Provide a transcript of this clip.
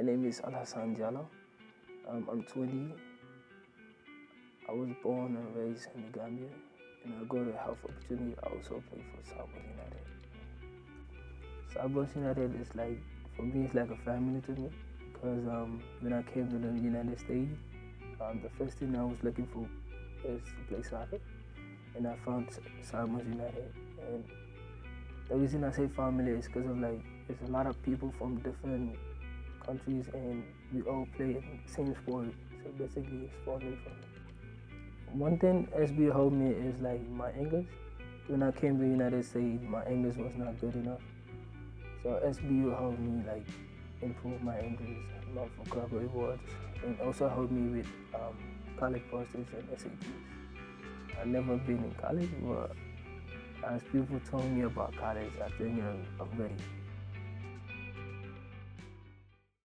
My name is Alhassan Jallow. Um, I'm 20. I was born and raised in the Gambia, and I got a health opportunity. I also play for South Bronx United. South Bronx United is like, for me, it's like a family to me. Because um, when I came to the United States, um, the first thing I was looking for is to play soccer, and I found South Bronx United. And the reason I say family is because of like, there's a lot of people from different countries, and we all play the same sport. So basically, it's family for me. One thing SB helped me is like my English. When I came to the United States, my English was not good enough. So SBU helped me like improve my English, my vocabulary words, and also helped me with um, college posters and SATs. I've never been in college, but as people told me about college, I think I'm ready.